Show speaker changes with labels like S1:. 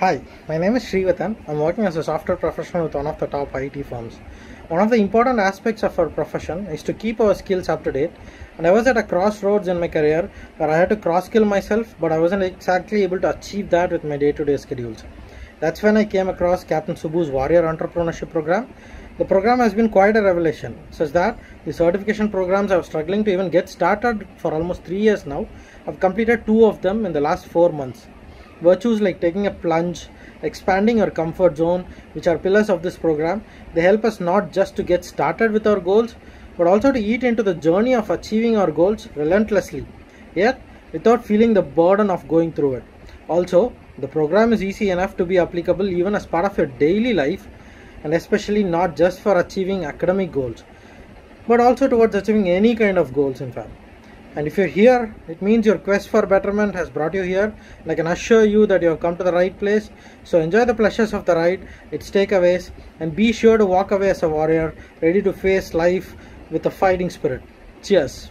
S1: Hi, my name is Srivathan. I'm working as a software professional with one of the top IT firms. One of the important aspects of our profession is to keep our skills up to date. And I was at a crossroads in my career where I had to cross skill myself, but I wasn't exactly able to achieve that with my day to day schedules. That's when I came across Captain Subbu's Warrior Entrepreneurship Program. The program has been quite a revelation, such that the certification programs was struggling to even get started for almost three years now. I've completed two of them in the last four months. Virtues like taking a plunge, expanding our comfort zone, which are pillars of this program, they help us not just to get started with our goals, but also to eat into the journey of achieving our goals relentlessly, yet without feeling the burden of going through it. Also, the program is easy enough to be applicable even as part of your daily life, and especially not just for achieving academic goals, but also towards achieving any kind of goals, in fact. And if you're here, it means your quest for betterment has brought you here. And I can assure you that you have come to the right place. So enjoy the pleasures of the ride, its takeaways, and be sure to walk away as a warrior, ready to face life with a fighting spirit. Cheers.